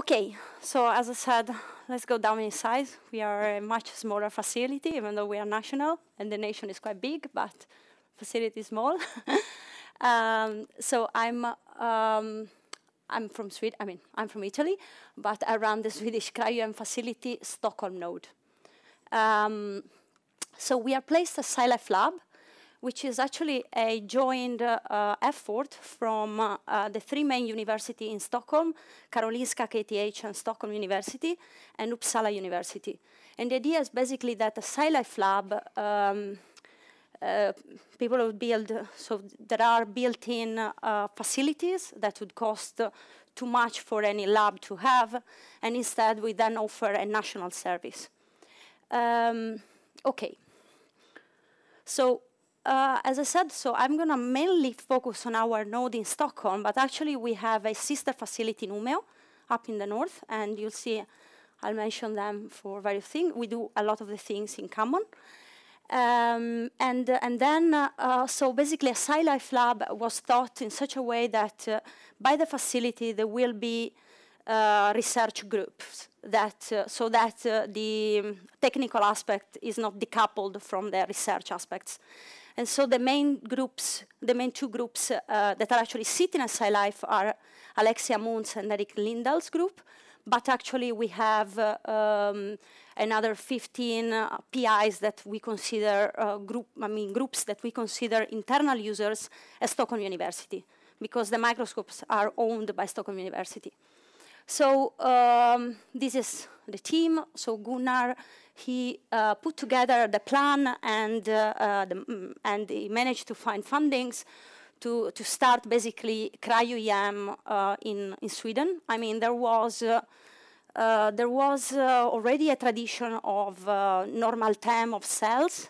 Okay, so as I said, let's go down in size. We are a much smaller facility, even though we are national, and the nation is quite big, but facility is small. um, so I'm um, I'm from Sweden. I mean, I'm from Italy, but I run the Swedish cryo facility Stockholm node. Um, so we are placed at SciLife Lab, which is actually a joint uh, effort from uh, uh, the three main universities in Stockholm, Karolinska, KTH, and Stockholm University, and Uppsala University. And the idea is basically that the SciLife Lab, um, uh, people will build, so there are built-in uh, facilities that would cost too much for any lab to have, and instead we then offer a national service. Um, okay. So uh, as I said, so I'm going to mainly focus on our node in Stockholm, but actually we have a sister facility in Umeå up in the north, and you'll see I'll mention them for various things. We do a lot of the things in common. Um, and, uh, and then, uh, uh, so basically a SciLife lab was thought in such a way that uh, by the facility there will be uh, research groups that, uh, so that the technical aspect is not decoupled from the research aspects. And so the main groups, the main two groups uh, that are actually sitting at SciLife are Alexey Amunts and Eric Lindahl's group, but actually we have uh, um, another 15 uh, PIs that we consider uh, group, I mean groups that we consider internal users at Stockholm University, because the microscopes are owned by Stockholm University. So um, this is the team. So Gunnar he uh, put together the plan and, uh, uh, the, mm, and he managed to find fundings to, to start basically cryo-EM uh, in, in Sweden. I mean, there was, uh, uh, there was already a tradition of normal TEM of cells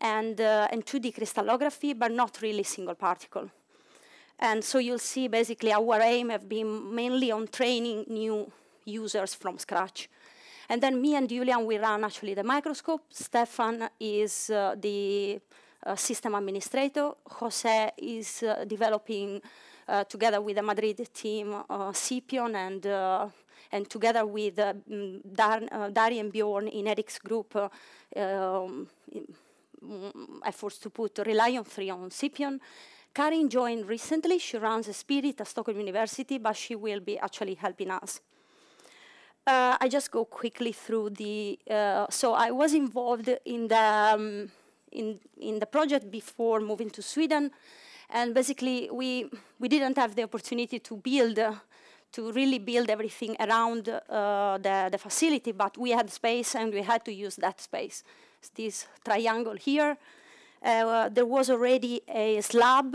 and, and 2D crystallography, but not really single particle. And so you'll see basically our aim have been mainly on training new users from scratch. And then me and Julian, we run actually the microscope. Stefan is uh, the uh, system administrator. Jose is uh, developing, uh, together with the Madrid team, uh, Scipion, and, uh, and together with mm, Dar Dari and Bjorn in Eric's group, um, mm, efforts to put Relion 3 on Scipion. Karin joined recently. She runs a Spirit at Stockholm University, but she will be actually helping us. Uh, I just go quickly through the. Uh, so I was involved in the um, in in the project before moving to Sweden, and basically we we didn't have the opportunity to build. Uh, to really build everything around uh, the, the facility, but we had space and we had to use that space. It's this triangle here, uh, there was already a slab,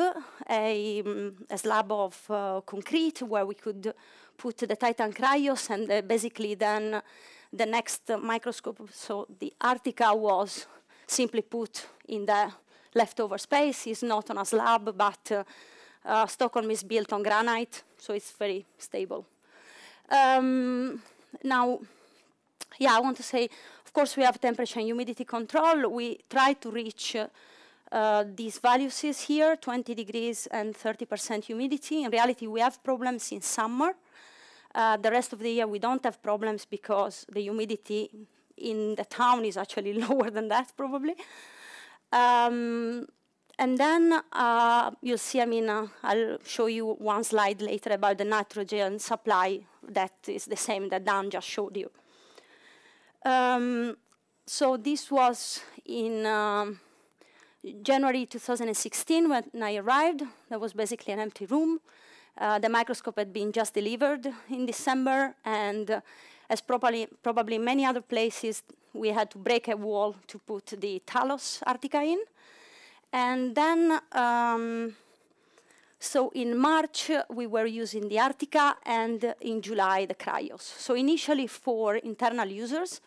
a, um, a slab of uh, concrete where we could put the Titan Krios and uh, basically then the next microscope, so the Arctica was simply put in the leftover space. It's not on a slab, but uh, uh, Stockholm is built on granite, so it's very stable. Um, now, yeah, I want to say, of course, we have temperature and humidity control. We try to reach uh, these values is here, 20 degrees and 30% humidity. In reality, we have problems in summer. Uh, the rest of the year, we don't have problems because the humidity in the town is actually lower than that, probably. Um, and then uh, you'll see, I mean, uh, I'll show you one slide later about the nitrogen supply that is the same that Dan just showed you. Um, so this was in um, January 2016, when I arrived, there was basically an empty room. Uh, the microscope had been just delivered in December, and uh, as probably, probably many other places, we had to break a wall to put the Talos Arctica in. And then, um, so in March, we were using the Arctica, and in July, the Krios. So initially for internal users,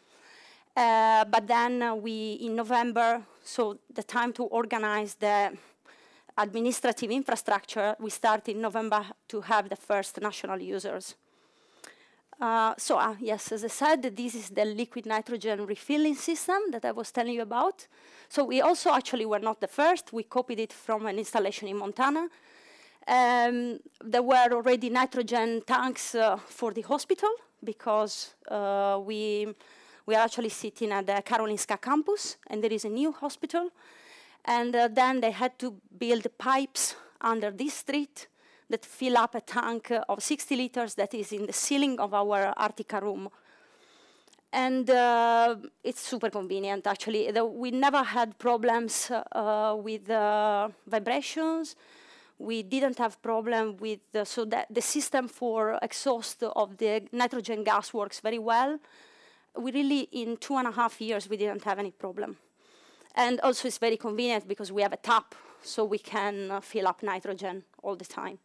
uh, but then uh, we, in November, so the time to organize the administrative infrastructure, we start in November to have the first national users. Uh, so uh, yes, as I said, this is the liquid nitrogen refilling system that I was telling you about. So we also actually were not the first. We copied it from an installation in Montana. Um, there were already nitrogen tanks uh, for the hospital because uh, we, we are actually sitting at the Karolinska campus and there is a new hospital. And uh, then they had to build pipes under this street that fill up a tank of 60 liters that is in the ceiling of our Arctica room. And uh, it's super convenient, actually. The, we never had problems uh, with uh, vibrations. We didn't have problem with, the, so that the system for exhaust of the nitrogen gas works very well. We really, in two and a half years, we didn't have any problem. And also it's very convenient because we have a tap, so we can uh, fill up nitrogen all the time.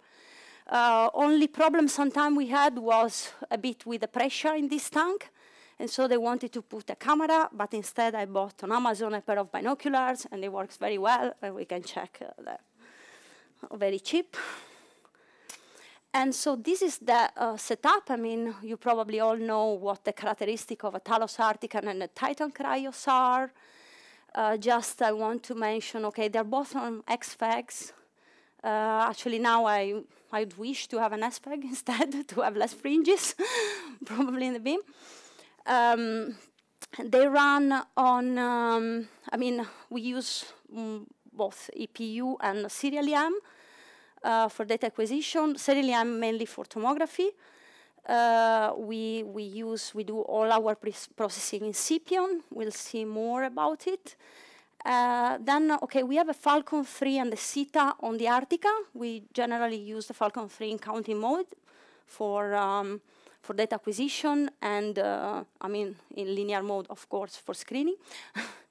Uh, only problem sometimes we had was a bit with the pressure in this tank. And so they wanted to put a camera, but instead I bought on Amazon a pair of binoculars, and it works very well, and we can check uh, that. Very cheap. And so this is the uh, setup. I mean, you probably all know what the characteristic of a Talos Artican and a Titan Krios are. Uh, just I want to mention, okay, they're both on XFEGs. Uh, actually, now I I'd wish to have an SFEG instead to have less fringes, probably in the beam. Um, they run on, um, I mean, we use um, both EPU and SerialEM uh, for data acquisition, Certainly, I'm mainly for tomography. Uh, we, we use, we do all our processing in Scipion. We'll see more about it. Uh, then, okay, we have a Falcon 3 and the CETA on the Arctica. We generally use the Falcon 3 in counting mode for, um, for data acquisition and, uh, I mean, in linear mode, of course, for screening.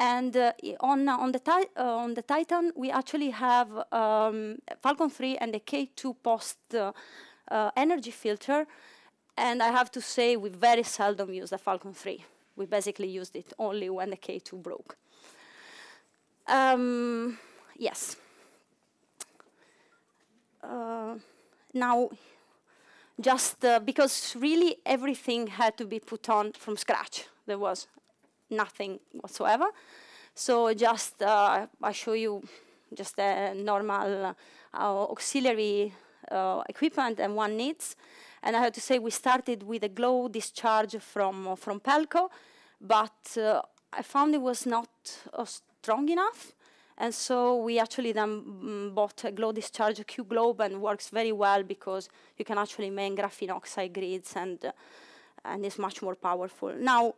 and uh, on, on, the uh, on the Titan, we actually have um, Falcon 3 and the K2 post uh, uh, energy filter. And I have to say, we very seldom use the Falcon 3. We basically used it only when the K2 broke. Um, yes. Uh, now, just uh, because really everything had to be put on from scratch. There was nothing whatsoever. So just uh, I show you just a normal uh, auxiliary uh, equipment and one needs. And I have to say we started with a glow discharge from, from Pelco, but uh, I found it was not strong enough. And so we actually then mm, bought a glow discharge Q globe and works very well because you can actually make graphene oxide grids and, uh, and it's much more powerful. Now,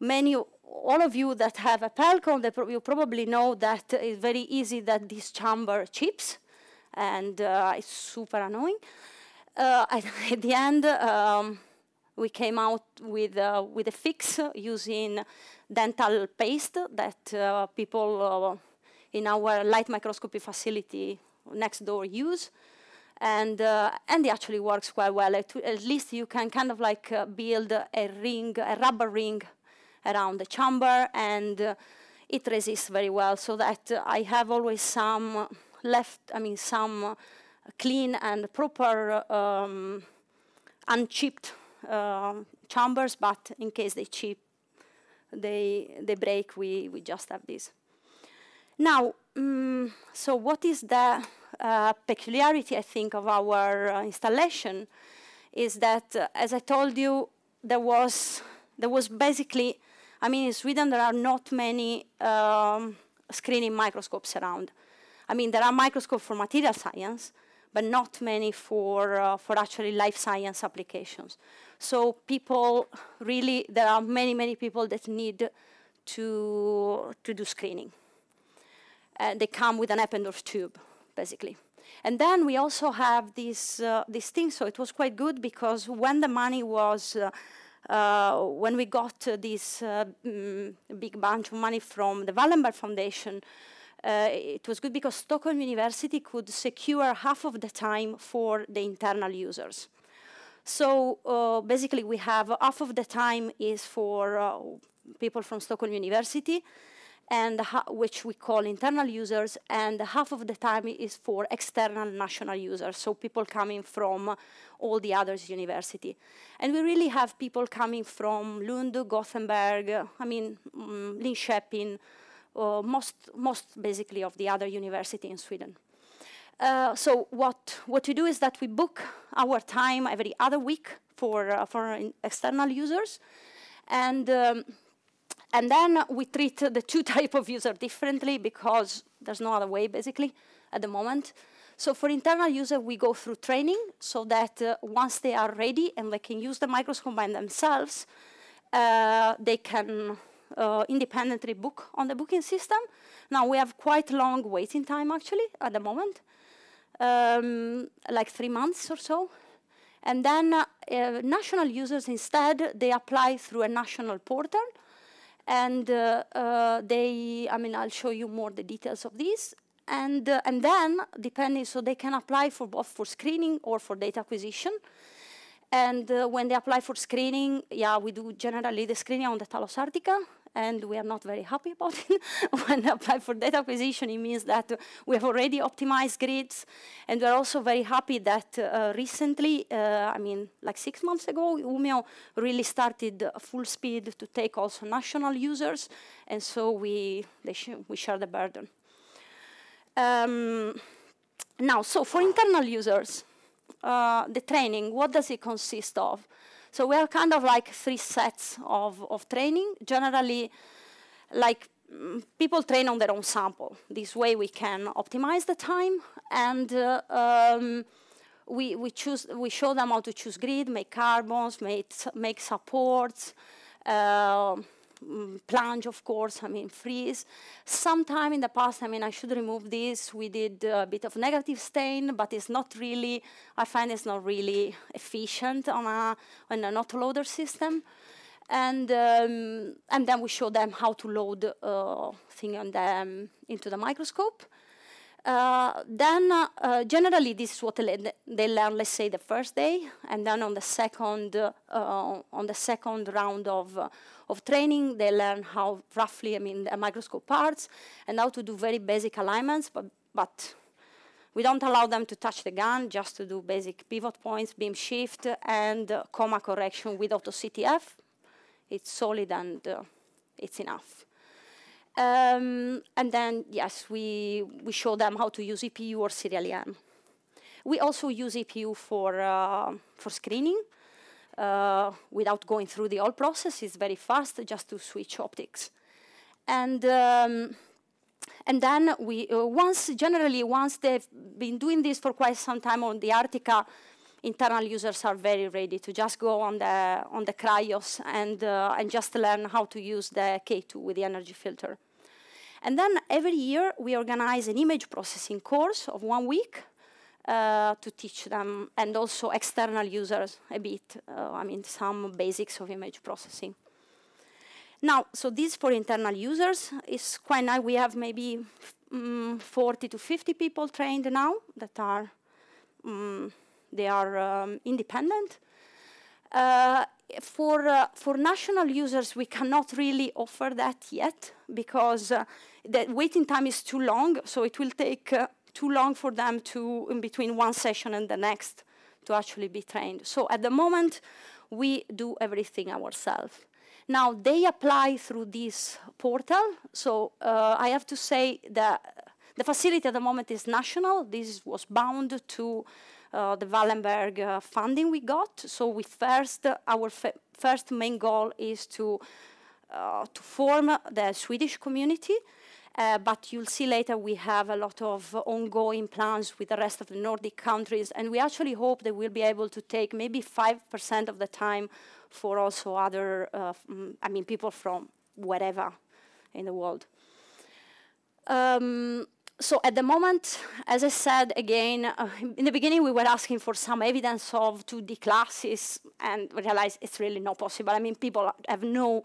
many, all of you that have a Pelco, pro you probably know that it's very easy that this chamber chips and uh, it's super annoying. Uh, at, the end, um, we came out with, uh, with a fix using dental paste that uh, people uh, in our light microscopy facility next door use. And, uh, and it actually works quite well. At, at least you can kind of like build a ring, a rubber ring around the chamber, and uh, it resists very well. So that I have always some left, I mean, some clean and proper um, unchipped uh, chambers, but in case they chip, they, they break, we, we just have this. Now, um, so what is the uh, peculiarity, I think, of our uh, installation is that, uh, as I told you, there was, there was basically, I mean, in Sweden there are not many um, screening microscopes around. I mean, there are microscopes for material science, but not many for, uh, for actually life science applications. So people really, there are many, many people that need to, to do screening uh, they come with an Eppendorf tube, basically. And then we also have this, uh, this thing, so it was quite good because when the money was, uh, uh when we got uh, this uh, mm, big bunch of money from the Wallenberg Foundation, it was good because Stockholm University could secure half of the time for the internal users. So basically we have half of the time is for people from Stockholm University, and which we call internal users, and half of the time is for external national users, so people coming from all the others university. And we really have people coming from Lund, Gothenburg, I mean, um, Linköping, uh, most, most basically of the other university in Sweden. uh, so what, what we do is that we book our time every other week for, uh, for external users. And, um, and then we treat the two type of user differently because there's no other way, basically, at the moment. So for internal user, we go through training so that uh, once they are ready and they can use the microscope by themselves, uh, they can uh, independently book on the booking system. Now we have quite long waiting time actually at the moment, um, like three months or so. And then uh, national users instead, they apply through a national portal and uh, uh, they, I mean, I'll show you more the details of this. And, uh, and then, depending, so they can apply for both for screening or for data acquisition. And uh, when they apply for screening, yeah, we do generally the screening on the Talos Arctica, and we are not very happy about it. when they apply for data acquisition, it means that we have already optimized grids, and we're also very happy that uh, recently, uh, I mean, like six months ago, Umeå really started full speed to take also national users, and so we, sh we share the burden. Um, now, so for internal users, uh, the training, what does it consist of? So we have kind of like three sets of, of training. Generally, like mm, people train on their own sample. This way we can optimize the time and uh, um, we, we, choose, we show them how to choose grid, make carbons, make, make supports, uh, Mm, plunge, of course, I mean, freeze. Sometime in the past, I mean, I should remove this. We did a bit of negative stain, but it's not really, I find it's not really efficient on, a, on an autoloader system. And, um, and then we show them how to load uh, thing on them into the microscope. Uh, then uh, generally this is what they learn, let's say the first day, and then on the second uh, on the second round of uh, of training, they learn how roughly, I mean, the microscope parts and how to do very basic alignments, but, but we don't allow them to touch the gun, just to do basic pivot points, beam shift, and uh, coma correction with auto CTF. It's solid and uh, it's enough. Um, and then, yes, we, we show them how to use EPU or SerialEM. We also use EPU for, uh, for screening uh, without going through the whole process. It's very fast just to switch optics. And, um, and then we, uh, once, generally, once they've been doing this for quite some time on the Arctica, internal users are very ready to just go on the, on the Krios and, uh, and just learn how to use the K2 with the energy filter. And then every year we organize an image processing course of one week uh, to teach them and also external users a bit, uh, I mean, some basics of image processing. Now, so this for internal users is quite nice. We have maybe um, 40 to 50 people trained now that are, um, they are um, independent. Uh, for, uh, for national users, we cannot really offer that yet because uh, the waiting time is too long, so it will take uh, too long for them to, in between one session and the next, to actually be trained. So at the moment, we do everything ourselves. Now, they apply through this portal. So uh, I have to say that the facility at the moment is national. This was bound to the Wallenberg uh, funding we got. So we first, our first main goal is to, uh, to form the Swedish community uh, but you'll see later we have a lot of ongoing plans with the rest of the Nordic countries, and we actually hope that we'll be able to take maybe 5% of the time for also other, uh, mm, I mean, people from wherever in the world. Um, so at the moment, as I said again, uh, in the beginning we were asking for some evidence of 2D classes and realized it's really not possible. I mean, people have no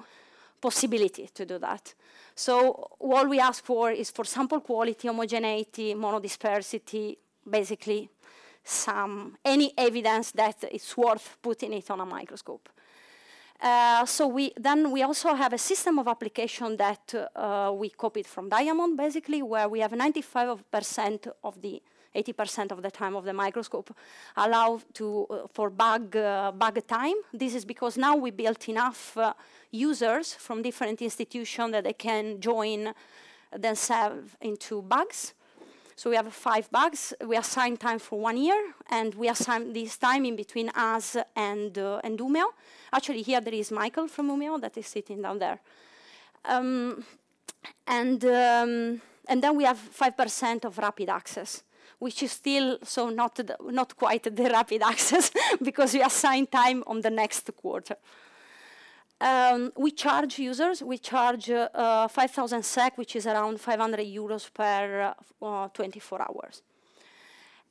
possibility to do that. So all we ask for is for sample quality, homogeneity, monodispersity, basically some any evidence that it's worth putting it on a microscope. Uh, so we then we also have a system of application that uh, we copied from Diamond, basically, where we have 95% of the 80% of the time of the microscope allow to, uh, for BAG, uh, BAG time. This is because now we built enough uh, users from different institutions that they can join themselves into BAGs. So we have five BAGs. We assign time for one year, and we assign this time in between us and, uh, and Umeå. Actually, here there is Michael from Umeå that is sitting down there. Um, and, um, and then we have 5% of rapid access, which is still so not, the, not quite the rapid access because we assign time on the next quarter. Um, we charge users, we charge uh, 5,000 SEK, which is around 500 euros per uh, 24 hours.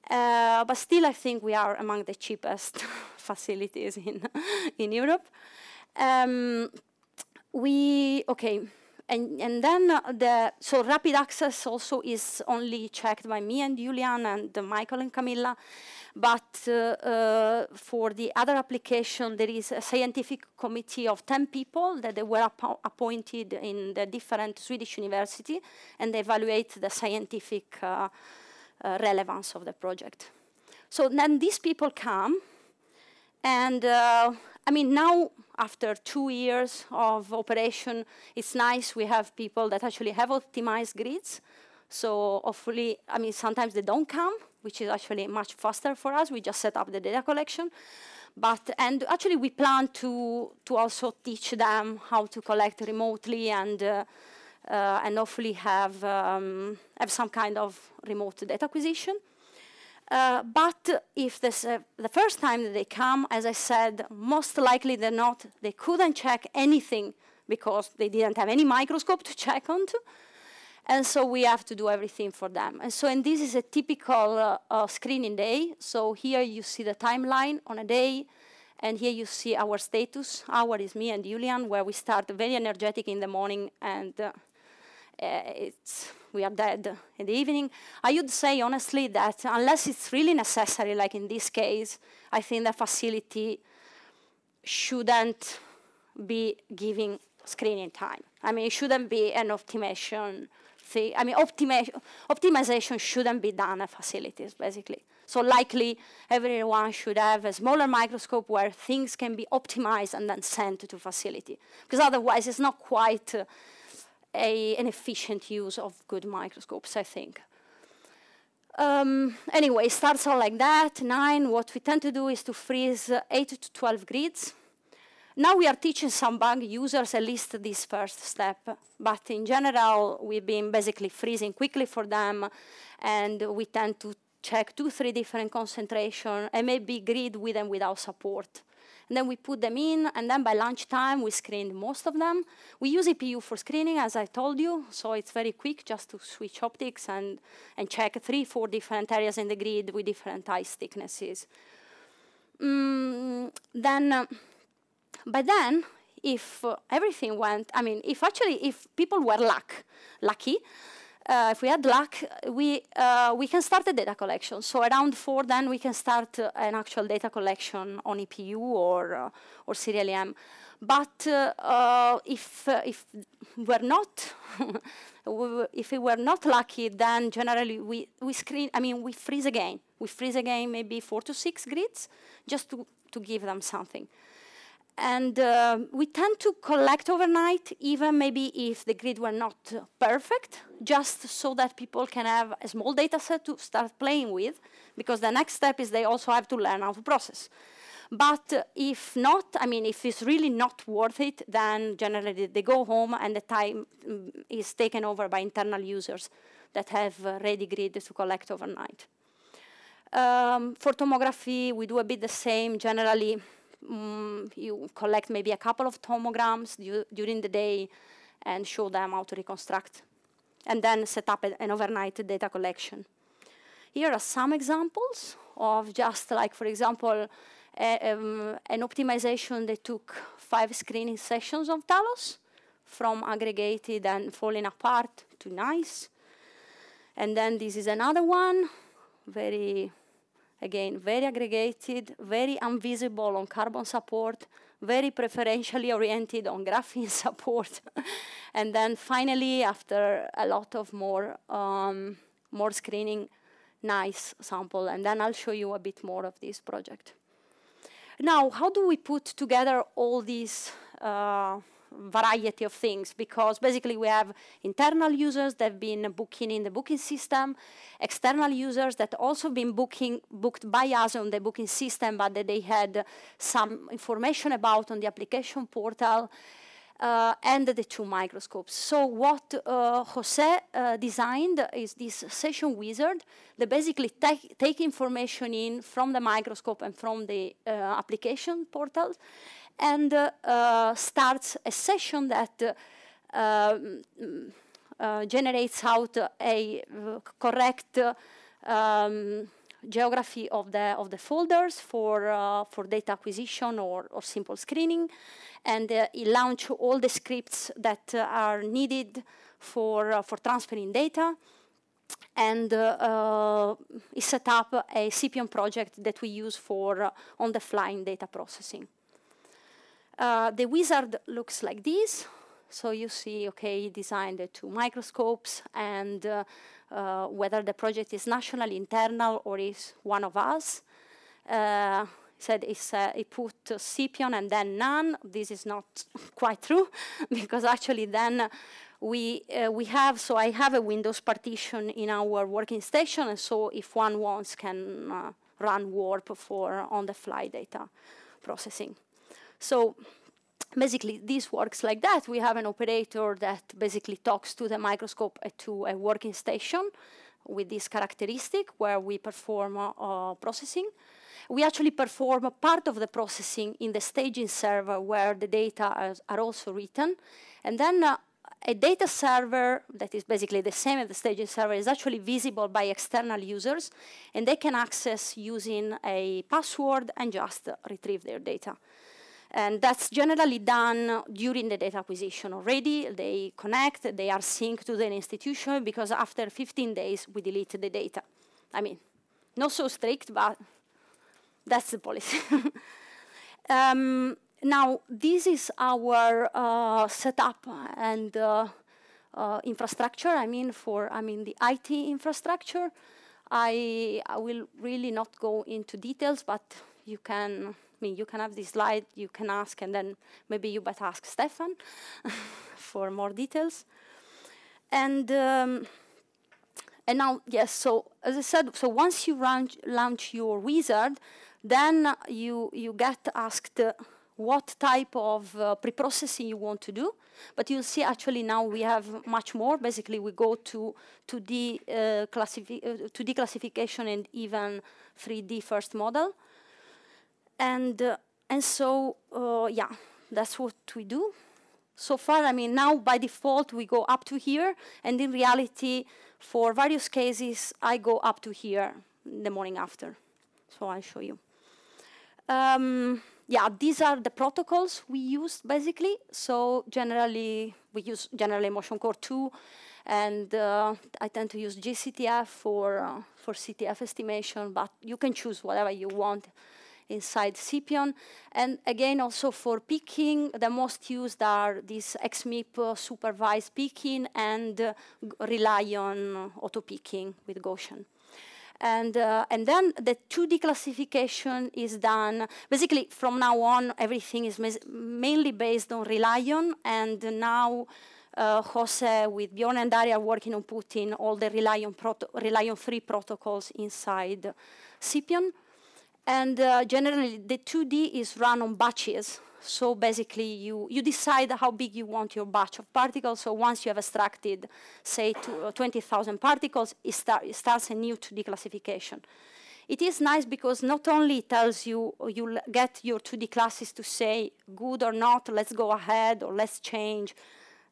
Uh, but still, I think we are among the cheapest facilities in, in Europe. Um, we, okay, and, and then the, so rapid access also is only checked by me and Julian and Michael and Camilla. But uh, uh, for the other application, there is a scientific committee of 10 people that they were appointed in the different Swedish university, and they evaluate the scientific uh, uh, relevance of the project. So then these people come, and uh, I mean, now after two years of operation, it's nice we have people that actually have optimized grids. So hopefully, I mean, sometimes they don't come, which is actually much faster for us. We just set up the data collection. But, and actually we plan to, to also teach them how to collect remotely and, uh, uh, and hopefully have, um, have some kind of remote data acquisition. Uh, but if this, uh, the first time that they come, as I said, most likely than not, they couldn't check anything because they didn't have any microscope to check onto. And so we have to do everything for them. And so, and this is a typical uh, uh, screening day. So here you see the timeline on a day, and here you see our status. Our is me and Julian, where we start very energetic in the morning, and uh, uh it's we are dead in the evening. I would say honestly that unless it's really necessary, like in this case, I think the facility shouldn't be giving screening time. I mean, it shouldn't be an optimization thing. I mean, optimization, optimization shouldn't be done at facilities, basically. So likely everyone should have a smaller microscope where things can be optimized and then sent to facility. Because otherwise it's not quite uh, a, an efficient use of good microscopes, I think. Um, anyway, starts all like that, nine. What we tend to do is to freeze eight to 12 grids now we are teaching some BAG users at least this first step, but in general, we've been basically freezing quickly for them, and we tend to check two, three different concentration, and maybe grid with and without support. And then we put them in, and then by lunchtime, we screened most of them. We use EPU for screening, as I told you, so it's very quick just to switch optics and, and check three, four different areas in the grid with different ice thicknesses. Mm, then uh, but then, if uh, everything went, I mean, if actually, if people were luck, lucky, uh, if we had luck, we, uh, we can start the data collection. So around four, then we can start uh, an actual data collection on EPU or, uh, or SerialEM. But uh, if, if we're not, if we were not lucky, then generally we, we screen, I mean, we freeze again. We freeze again maybe four to six grids just to, to give them something. And uh, we tend to collect overnight, even maybe if the grid were not perfect, just so that people can have a small data set to start playing with, because the next step is they also have to learn how to process. But uh, if not, I mean, if it's really not worth it, then generally they go home and the time um, is taken over by internal users that have uh, ready grid to collect overnight. Um, for tomography, we do a bit the same. Generally, um, you collect maybe a couple of tomograms du during the day and show them how to reconstruct, and then set up an overnight data collection. Here are some examples of just like, for example, um, an optimization that took five screening sessions of Talos from aggregated and falling apart to nice. And then this is another one, very Again, very aggregated, very invisible on carbon support, very preferentially oriented on graphene support. and then finally, after a lot of more, um, more screening, nice sample. And then I'll show you a bit more of this project. Now, how do we put together all these uh, variety of things because basically we have internal users that have been booking in the booking system, external users that also been booking booked by us on the booking system, but that they had some information about on the application portal. Uh, and the two microscopes. So what uh, Jose uh, designed is this session wizard that basically take, take information in from the microscope and from the uh, application portal and uh, uh, starts a session that uh, um, generates out a correct um, geography of the of the folders for uh, for data acquisition or, or simple screening, and uh, it launch all the scripts that uh, are needed for for transferring data, and set up a Scipion project that we use for on the fly data processing. Uh, the wizard looks like this. So you see, okay, he designed the two microscopes and uh, uh, whether the project is nationally internal or is one of us. Uh, said it's, uh, he put Scipion and then none. This is not quite true because actually then we uh, we have so I have a Windows partition in our working station, and so if one wants, can run warp for on-the-fly data processing. So basically this works like that. We have an operator that basically talks to the microscope uh, to a working station with this characteristic where we perform uh, processing. We actually perform a part of the processing in the staging server where the data are, are also written. And then uh, a data server that is basically the same as the staging server is actually visible by external users, and they can access using a password and just retrieve their data. And that's generally done during the data acquisition already. They connect, they are synced to the institution because after 15 days, we delete the data. I mean, not so strict, but that's the policy. um, now, this is our uh, setup and uh, uh, infrastructure. I mean, for I mean the IT infrastructure. I, I will really not go into details, but you can me. You can have this slide, you can ask, and then maybe you better ask Stefan for more details. And um, and now, yes, so as I said, so once you launch, launch your wizard, then you, you get asked what type of uh, pre-processing you want to do. But you'll see actually now we have much more. Basically, we go to 2D, uh, classifi 2D uh, classification and even 3D first model. And, uh, and so, uh, yeah, that's what we do. So far, I mean, now by default, we go up to here. And in reality, for various cases, I go up to here the morning after. So I'll show you. Um, yeah, these are the protocols we use basically. So generally, we use generally MotionCor2, and uh, I tend to use GCTF for uh, for CTF estimation, but you can choose whatever you want inside Scipion. And again, also for picking, the most used are these Xmipp supervised picking and uh, Relion auto picking with Gaussian. And, uh, and then the 2D classification is done, basically from now on, everything is mainly based on Relion, and now uh, Jose with Bjorn and Daria are working on putting all the Relion, Relion 3 protocols inside Scipion. And uh, generally, the 2D is run on batches. So basically, you, you decide how big you want your batch of particles. So once you have extracted, say, uh, 20,000 particles, it, start, it starts a new 2D classification. It is nice because not only tells you, you get your 2D classes to say good or not, let's go ahead, or let's change,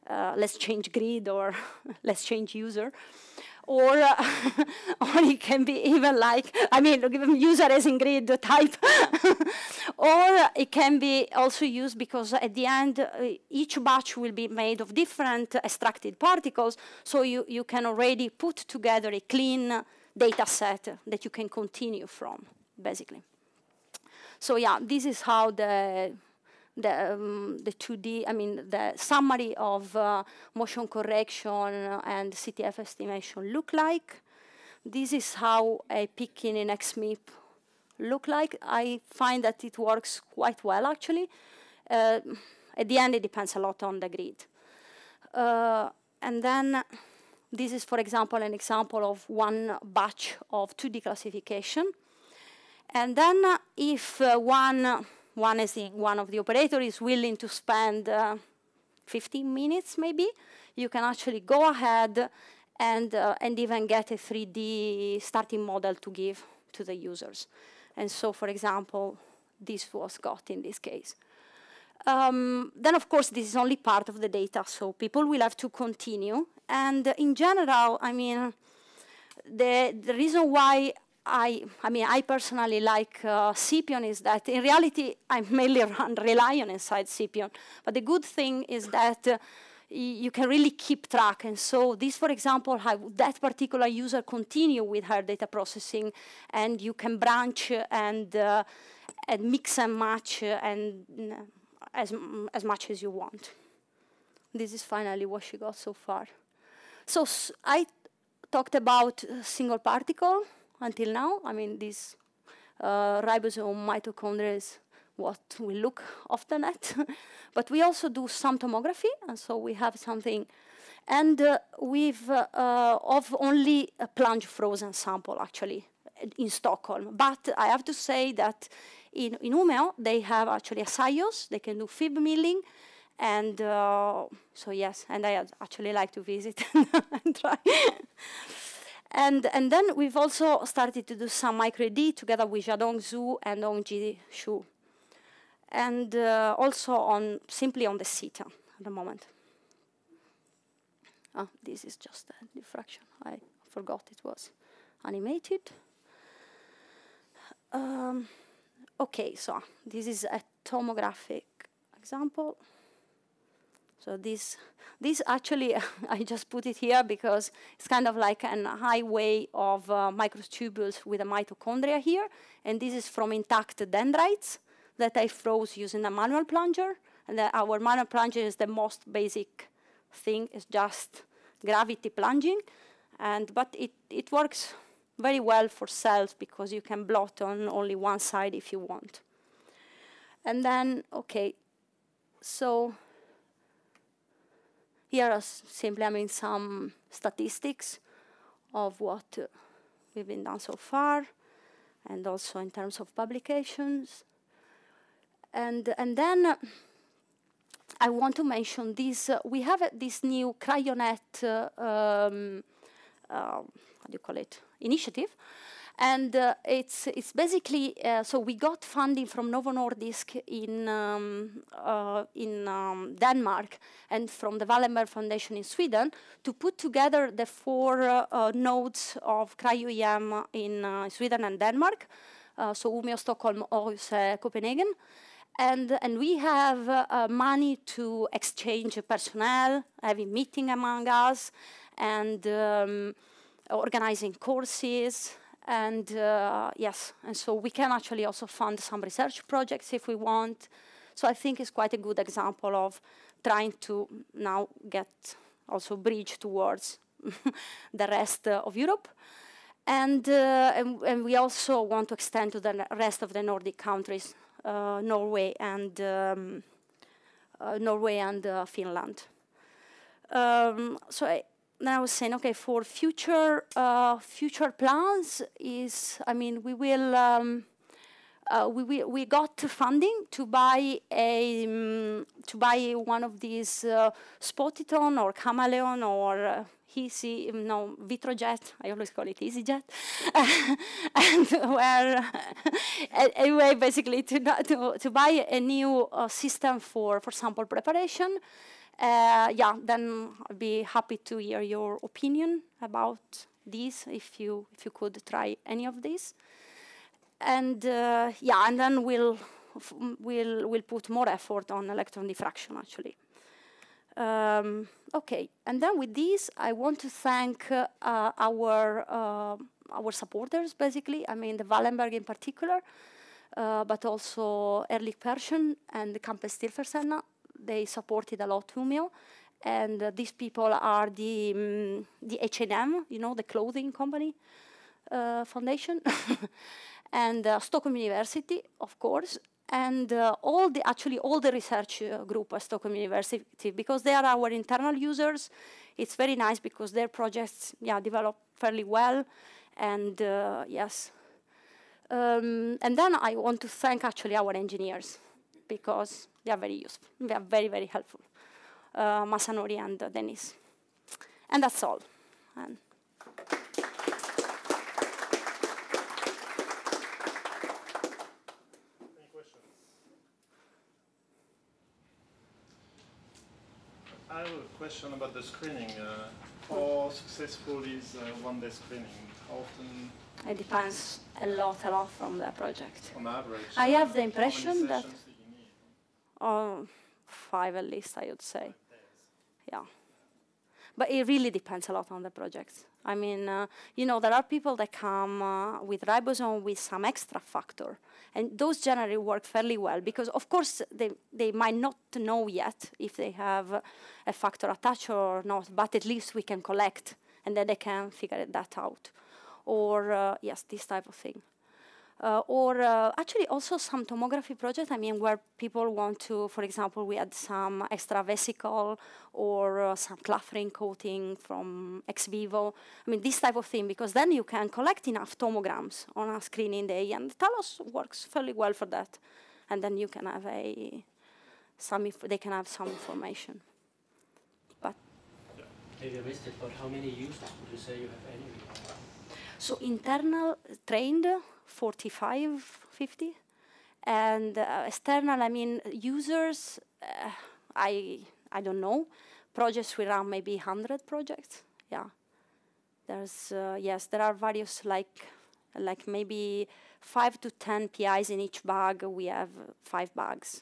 uh, let's change grid, or let's change user or uh, or it can be even like I mean user as in grid type. Or it can be also used because at the end uh, each batch will be made of different extracted particles. So you, you can already put together a clean data set that you can continue from basically. So yeah this is how the the, um, the 2D, I mean, the summary of uh, motion correction and CTF estimation look like. This is how a picking in Xmipp look like. I find that it works quite well, actually. Uh, at the end, it depends a lot on the grid. Uh, and then this is, for example, an example of one batch of 2D classification. And then if uh, one, one, is in, one of the operator is willing to spend uh, 15 minutes maybe, you can actually go ahead and, uh, and even get a 3D starting model to give to the users. And so, for example, this was got in this case. Um, then, of course, this is only part of the data, so people will have to continue. And in general, I mean, the, the reason why I, I mean, I personally like uh, Scipion is that in reality, I mainly run Relion inside Scipion. But the good thing is that uh, you can really keep track. And so this, for example, that particular user continue with her data processing, and you can branch and, uh, and mix and match and as, as much as you want. This is finally what she got so far. So I talked about single particle until now. I mean, this uh, ribosome mitochondria is what we look often at. but we also do some tomography, and so we have something. And uh, we've uh, of only a plunge frozen sample, actually, in Stockholm. But I have to say that in, in Umeå, they have actually a Scios, they can do fib milling, and uh, so yes, and I actually like to visit and try. and, and then we've also started to do some microED together with Xiaodong Zou and Hongyi Xu. And uh, also on simply on the CETA at the moment. Oh, this is just a diffraction. I forgot it was animated. Um, okay, so this is a tomographic example. So this, this actually, I just put it here because it's kind of like an highway of uh, microtubules with a mitochondria here. And this is from intact dendrites that I froze using a manual plunger. And our manual plunger is the most basic thing. It's just gravity plunging. And, but it, it works very well for cells because you can blot on only one side if you want. And then, okay, so here are simply, I mean, some statistics of what uh, we've been done so far, and also in terms of publications. And, and then uh, I want to mention this, uh, we have this new Cryonet, um, uh, how do you call it, initiative, and uh, it's it's basically uh, so we got funding from Novo Nordisk in um, uh, in um, Denmark and from the Wallenberg Foundation in Sweden to put together the four uh, uh, nodes of cryo-EM in uh, Sweden and Denmark. so Umeå, Stockholm, Aarhus, Copenhagen. And, and we have money to exchange personnel, having meeting among us, and um, organizing courses, and uh, yes, and so we can actually also fund some research projects if we want. So I think it's quite a good example of trying to now get also bridge towards the rest uh, of Europe. And, uh, and, and, we also want to extend to the rest of the Nordic countries, uh, Norway and um, uh, Norway and uh, Finland. Um, so I, then I was saying, okay, for future uh, future plans is, I mean, we will. Um, uh, we, we, we got funding to buy a um, to buy one of these uh, Spotiton or Chameleon or uh, Easy no Vitrojet I always call it EasyJet and where anyway basically to, to to buy a new uh, system for for sample preparation uh, yeah, then I'd be happy to hear your opinion about these if you if you could try any of these. And uh, yeah, and then we'll we'll we'll put more effort on electron diffraction actually. Um, okay, and then with this, I want to thank uh, our uh, our supporters basically. I mean the Wallenberg in particular, uh, but also Erling-Persson and the Kempestiftelserna they supported a lot Umeå. And uh, these people are the um, the H&M, you know, the clothing company uh, foundation, and uh, Stockholm University, of course, and uh, all the actually all the research uh, group at Stockholm University because they are our internal users. It's very nice because their projects yeah develop fairly well, and yes. Um, and then I want to thank actually our engineers because they are very useful. They are very very helpful. Uh, Masanori and uh, Dennis, and that's all. And I have a question about the screening. Uh, how successful is uh, one-day screening? How often, it depends a lot, a lot from the project. on average? I have the impression that- sessions do you need? Oh, five at least, I would say. Yeah. But it really depends a lot on the project. I mean, uh, you know, there are people that come uh, with ribosome with some extra factor, and those generally work fairly well because, of course, they, they might not know yet if they have a factor attached or not, but at least we can collect, and then they can figure that out. Or, uh, yes, this type of thing. Uh, or uh, actually also some tomography project, I mean, where people want to, for example, we had some extra vesicle or uh, some clathrin coating from ex vivo. I mean, this type of thing, because then you can collect enough tomograms on a screening day, and Talos works fairly well for that. And then you can have a, some, they can have some information. But Maybe I missed it, but how many users would you say you have annually? So internal trained 45, 50, and uh, external. I mean users. Uh, I I don't know. Projects we run maybe 100 projects. Yeah. There's uh, yes, there are various like like maybe five to 10 PIs in each BAG. We have five BAGs,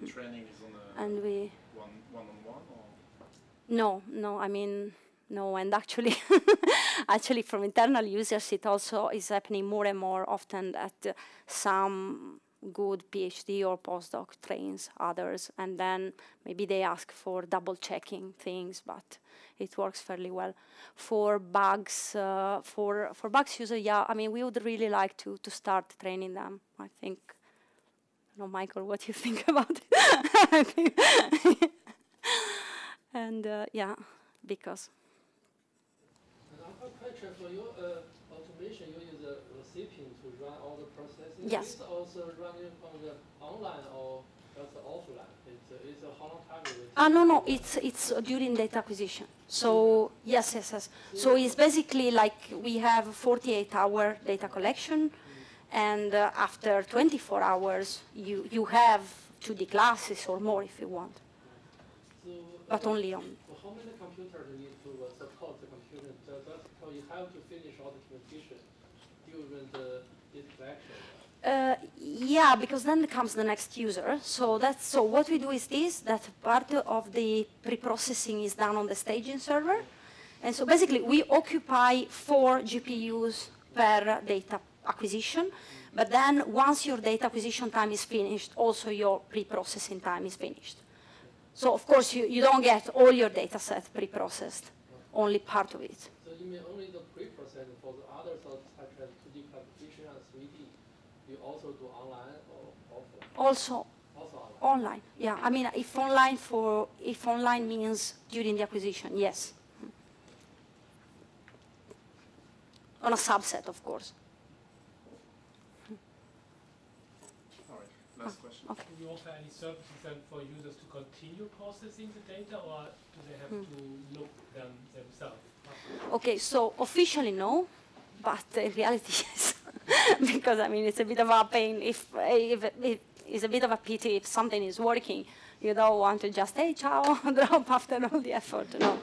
And training is on a and we one, one-on-one or? No, no, I mean, no, and actually, actually from internal users, it also is happening more and more often that some good PhD or postdoc trains others, and then maybe they ask for double checking things, but it works fairly well. For BAGs, uh, for for BAGs user, yeah, I mean, we would really like to to start training them. I think. Know, Michael, what do you think about it? And uh, yeah, because a question for your uh, automation. You use a Scipion to run all the processing. Yes. Is it also running on the online or just offline? It's, uh, it's a how long time it ah no no, it's it's during data acquisition. So yes yes yes. So it's basically like we have 48 hour data collection, and uh, after 24 hours you you have 2D classes or more if you want, So, but only on. how many computers you need to uh, support the computer? Just have to finish all the computation during the collection. Uh, yeah, because then comes the next user. So that's so what we do is this that part of the pre-processing is done on the staging server, and so basically we occupy four GPUs per data acquisition. But then once your data acquisition time is finished, also your pre-processing time is finished. So of course you, you don't get all your data set pre-processed, only part of it. So you mean only the pre-processing for the others of such as 2D classification and 3D, you also do online or offline? Also Also online. Online, yeah. I mean, if online for if online means during the acquisition, yes. On a subset, of course. All right, last question. Okay. Do you offer any services then for users to continue processing the data, or do they have Hmm. to look them themselves? Okay, so officially no, but in reality yes, because I mean it's a bit of a pain if, if it is a bit of a pity if something is working, you don't want to just hey ciao drop after all the effort, no.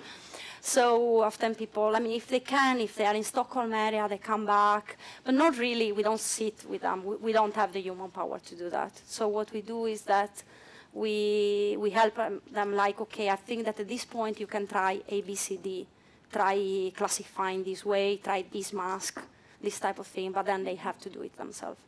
So often people, I mean, if they can, if they are in Stockholm area, they come back, but not really. We don't sit with them. We, we don't have the human power to do that. So what we do is that we we help um, them like, okay, I think that at this point you can try A, B, C, D, try classifying this way, try this mask, this type of thing, but then they have to do it themselves.